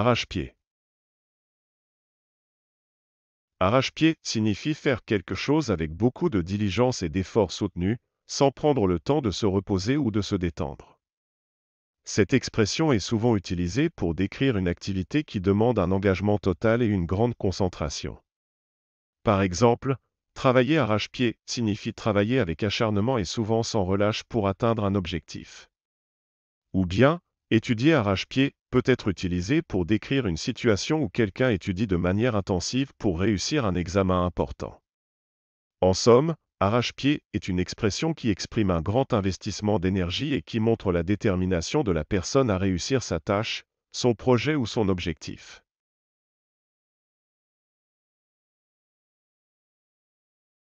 Arrache-pied. Arrache-pied signifie faire quelque chose avec beaucoup de diligence et d'efforts soutenus, sans prendre le temps de se reposer ou de se détendre. Cette expression est souvent utilisée pour décrire une activité qui demande un engagement total et une grande concentration. Par exemple, travailler arrache-pied signifie travailler avec acharnement et souvent sans relâche pour atteindre un objectif. Ou bien, étudier arrache-pied peut être utilisé pour décrire une situation où quelqu'un étudie de manière intensive pour réussir un examen important. En somme, arrache-pied est une expression qui exprime un grand investissement d'énergie et qui montre la détermination de la personne à réussir sa tâche, son projet ou son objectif.